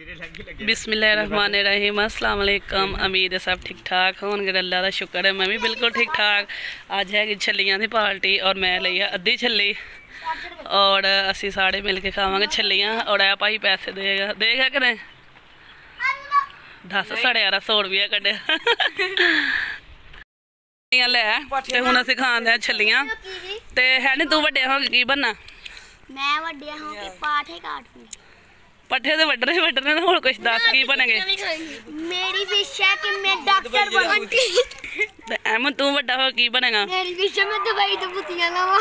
बिसमीम असलकम उम्मीद है सब ठीक ठाक? होन अल्लाह का शुक्र है मैं भी बिल्कुल ठीक ठाक। अज है छलियाँ की पार्टी और मैं ली है अद्धी छली और असी सारे मिल के खावे छलियाँ और आ भाई पैसे देगा देगा करें? दस साढ़े यार सौ रुपया कड्डे। लै तू वे हो की मैं वे हो पाठे काटूँगी। ਪਾਠੇ ਕਾਟੂੰ ਪੱਠੇ ਤੇ ਵੱਢਣੇ ਵੱਢਣੇ ਨੇ, ਹੋਰ ਕੁਛ ਦੱਸ ਕੀ ਬਣੇਗੇ ਮੇਰੀ ਵਿਸ਼ ਹੈ ਕਿ ਮੈਂ ਡਾਕਟਰ ਬਣਾ ਤੇ ਐਮ ਤੂੰ ਵੱਡਾ ਹੋ ਕੇ ਕੀ ਬਣੇਗਾ ਮੇਰੀ ਵਿਸ਼ ਹੈ ਮੈਂ ਦਵਾਈ ਤੇ ਬੁੱਤੀਆਂ ਲਾਵਾਂ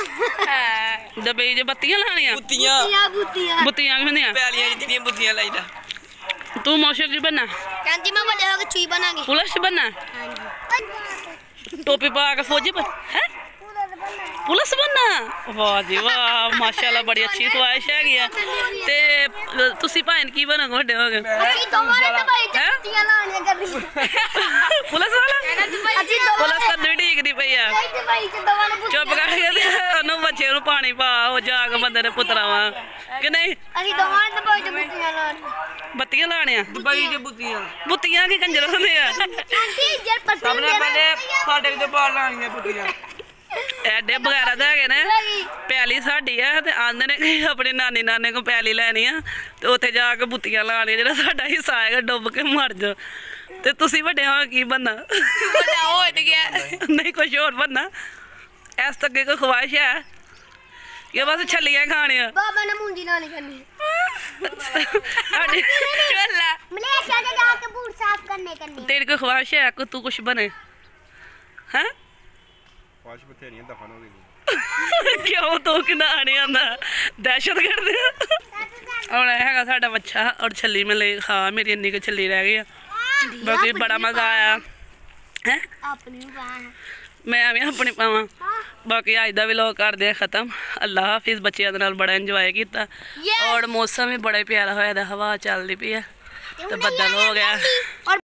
ਦਬਈ ਜੇ ਬੱਤੀਆਂ ਲਾਣੀਆਂ ਬੁੱਤੀਆਂ ਬੁੱਤੀਆਂ ਬੁੱਤੀਆਂ ਬੁੱਤੀਆਂ ਵੀ ਹੁੰਦੀਆਂ ਪੈਲੀਆਂ ਜਿਹੜੀਆਂ ਬੁੱਤੀਆਂ ਲਾਈਦਾ ਤੂੰ ਮੋਸ਼ਰ ਜੀ ਬੰਨਾ ਕਹਿੰਦੀ ਮੈਂ ਵੱਡੇ ਹੋ ਕੇ ਚੂਈ ਬਣਾਂਗੀ ਪੁਲਿਸ ਚ ਬੰਨਾ ਹਾਂਜੀ ਟੋਪੀ ਪਾ ਕੇ ਫੌਜੀ ਬਣ ਹੈ ਪੁਲਿਸ ਬੰਨਾ? ਵਾਹ ਜੀ ਵਾਹ ਮਾਸ਼ਾਅੱਲਾ ਬੜੀ ਅੱਛੀ ਖੁਆਇਸ਼ ਹੈਗੀ ਆ। ਤੇ ਤੁਸੀਂ ਭਾਵੇਂ ਕੀ ਬਣੋਗੇ ਵੱਡੇ ਹੋ ਕੇ ਅਸੀਂ ਦੋਵਾਂ ਨੇ ਹੈਂ? ਬੁੱਤੀਆਂ ਲਾਉਣੀਆਂ ਕਰਨੀ ਪੁਲਿਸ ਵਾਲਾ? ਅਸੀਂ ਦੋਵਾਂ ਪੁਲਿਸ ਤਾਂ ਨਹੀਂ ਢੀਕਦੀ ਪਈ ਆ। ਚੁੱਪ ਕਰਕੇ ਤੇ ਉਹਨੂੰ ਬੱਚੇ ਨੂੰ ਪਾਣੀ ਪਾ ਉਹ ਜਾਗ ਬੰਦੇ ਨੇ ਪੁੱਤਰਾਵਾ ਕਿ ਨਹੀਂ? ਅਸੀਂ ਦੋਵਾਂ ਨੇ ਦਵਾਈ ਤੇ ਬੁੱਤੀਆਂ ਲਾਉਣੀਆਂ। ਬੱਤੀਆਂ ਲਾਣੀਆਂ ਦੁਬਈ ਦੇ ਬੁੱਤੀਆਂ। ਬੁੱਤੀਆਂ ਕੀ ਕੰਜਰ ਹੁੰਦੇ ਆ? ਆਂਟੀ ਜੇ ਪੱਤੀ ਸਭ ਨੇ ਪਹਿਲੇ ਸਾਡੇ ਤੇ ਪਾਲ ਲਾਣੀਆਂ ਬੁੱਤੀਆਂ। ਐਡੇ ਵਗੈਰਾ ਤਾਂ ਹੈਗੇ ਨੇ। ਪਿਆਲੀ ਸਾਡੀ ਆ ਤੇ ਆਂਦੇ ਨੇ ਕਿ ਆਪਣੀ ਨਾਨੀ ਨਾਨੇ ਕੋ ਪਿਆਲੀ ਲੈਣੀ ਆ ਤੇ ਉੱਥੇ ਜਾ ਕੇ ਬੁੱਤੀਆਂ ਲਾਣੀਆਂ ਜਿਹੜਾ ਸਾਡਾ ਹਿੱਸਾ ਆਏਗਾ ਡੁੱਬ ਕੇ ਮਰ ਜਾ। ਤੇ ਤੁਸੀਂ ਵੱਡੇ ਹੋ ਕੇ ਬੰਨਾ ਵੱਡਾ ਹੋ ਗਿਆ। ਨਹੀਂ ਕੁਝ ਹੋਰ ਬੰਨਾ ਇਸ ਤੋਂ ਅੱਗੇ ਕੋਈ ਖਵਾਇਸ਼ ਹੈ? ਕਿ ਬਸ ਛੱਲੀਆਂ ਖਾਣੀਆਂ? ਬਾਬਾ ਨੇ ਮੁੰਡੀ ਲਾਣੀ ਕਰਨੀ ਸਾਡੀ ਚੱਲਾ ਮਲੇਸ਼ੀਆ ਦੇ ਜਾ ਕੇ ਬੂਟ ਸਾਫ਼ ਕਰਨੇ ਕਰਨੇ ਤੇਰੀ ਕੋਈ ਖਵਾਇਸ਼ ਹੈ? ਕਿ ਤੂੰ ਕੁਝ ਬਣੇ। ਹੈ? ਪਾਸ਼ ਬਥੇਰੀਆਂ ਦਫਨ ਹੋ ਗਈ ਕਿਉਂ ਤੂੰ ਕਿਨਾ ਨਹੀਂ ਆਂਦਾ ਦਹਿਸ਼ਤ ਕਰਦੇ ਹੁਣ ਇਹ ਹੈਗਾ ਸਾਡਾ ਬੱਚਾ ਔਰ ਛੱਲੀ ਮੈਂ ਲਈ ਖਾ ਮੇਰੀ ਇੰਨੀ ਕੁ ਛੱਲੀ ਰਹਿ ਗਈ ਆ ਬਾਕੀ ਬੜਾ ਮਜ਼ਾ ਆਇਆ ਹੈ ਆਪਣੀ ਬਾਹ ਮੈਂ ਵੀ ਆਪਣੀ ਪਾਵਾਂ ਬਾਕੀ ਅੱਜ ਦਾ ਵਲੌਗ ਕਰਦੇ ਆ ਖਤਮ ਅੱਲਾ ਹਾਫਿਜ਼ ਬੱਚਿਆਂ ਦੇ ਨਾਲ ਬੜਾ ਇੰਜੋਏ ਕੀਤਾ ਔਰ ਮੌਸਮ ਵੀ ਬੜਾ ਹੀ ਪਿਆਰਾ ਹੋਇਆ ਦਾ ਹਵਾ ਚੱਲਦੀ ਪਈ ਆ ਤੇ ਬੱਦਲ ਹੋ ਗਿਆ ਔਰ